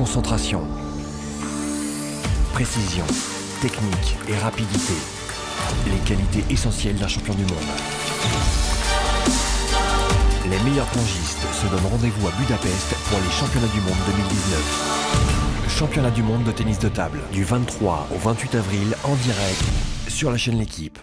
Concentration, précision, technique et rapidité. Les qualités essentielles d'un champion du monde. Les meilleurs pongistes se donnent rendez-vous à Budapest pour les championnats du monde 2019. Championnat du monde de tennis de table du 23 au 28 avril en direct sur la chaîne L'équipe.